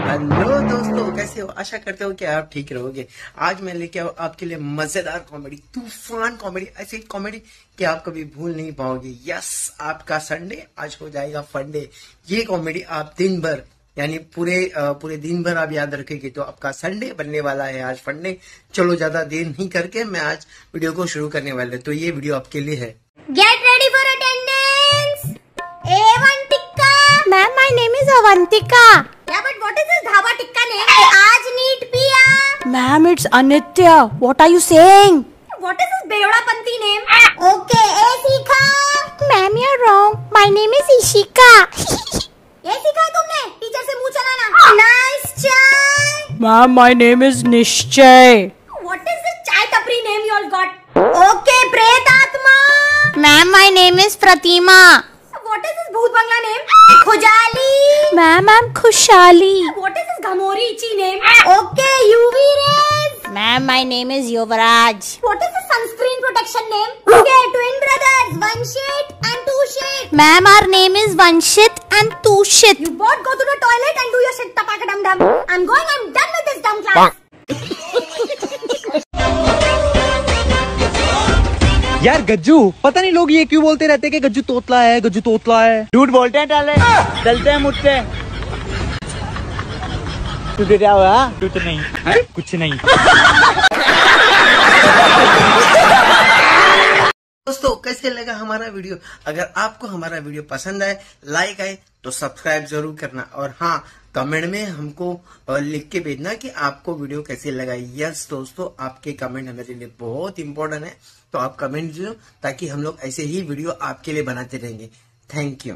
Hello दोस्तों कैसे हो? आशा करते हो कि आप ठीक रहोगे। आज मैं लेके आऊँ आपके लिए मज़ेदार कॉमेडी तूफ़ान कॉमेडी ऐसी कॉमेडी कि आप कभी भूल नहीं पाओगे। यस आपका संडे आज हो जाएगा फंडे ये कॉमेडी आप दिन भर यानी पूरे पूरे दिन भर आप याद रखेंगे तो आपका संडे बनने वाला है आज फंडे चलो ज़्यादा देर नहीं करके मैं आज वीडियो को शुरू करने वाले तो ये वीडियो आपके लिए है। Get ready for attendance. A1 tikka. Ma'am, my name is Avantika. Yeah, but what is this dhaba tikka name? आज नीट पिया. Ma'am, it's Anitya. What are you saying? What is this बेवड़ा पंती name? Okay, A Ma'am, you're wrong. My name is Ishika. ये सीखा तुमने? Teacher से मुँह चलाना. Nice chai. Ma'am, my name is Nishchay. What is this chai tapri name you all got? Okay, प्रेत आत्मा. Ma'am, my name is Pratima. भूत बंगला name? खुजाली. Ma'am, I'm Khushali. What is this घमोरी इची name? Okay, UV rays. Ma'am, my name is Yuvraj. What is the sunscreen protection name? Okay, twin brothers, one shade and two shade. Ma'am, our name is Vanshit and Tushit. You both go to the toilet and do your shit tapaka dum dum. I'm going, I'm done यार, गज्जू, पता नहीं लोग ये क्यों बोलते रहते हैं कि गज्जू तोतला है, गज्जू तोतला है। झूठ बोलते हैं टाले चलते हैं मुझसे। तुझे क्या हुआ कुछ नहीं। कुछ नहीं। दोस्तों, कैसे लगा हमारा वीडियो? अगर आपको हमारा वीडियो पसंद आए, लाइक आए तो सब्सक्राइब ज़रूर करना। और हाँ कमेंट में हमको लिख के भेजना कि आपको वीडियो कैसे लगा यस दोस्तों, आपके कमेंट हमारे लिए बहुत इंपॉर्टेंट है। तो आप कमेंट दो ताकि हम लोग ऐसे ही वीडियो आपके लिए बनाते रहेंगे। Thank you